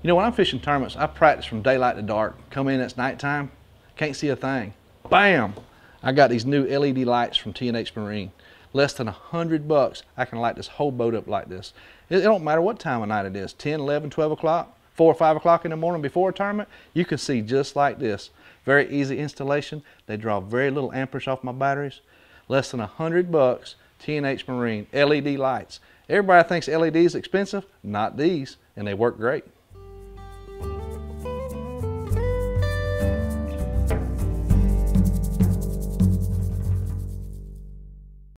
You know, when I'm fishing tournaments, I practice from daylight to dark. Come in, it's nighttime, can't see a thing. Bam! I got these new LED lights from T&H Marine. Less than a hundred bucks, I can light this whole boat up like this. It, it don't matter what time of night it is, 10, 11, 12 o'clock, 4 or 5 o'clock in the morning before a tournament, you can see just like this. Very easy installation. They draw very little amperage off my batteries. Less than a hundred bucks, T&H Marine, LED lights. Everybody thinks LED is expensive. Not these, and they work great.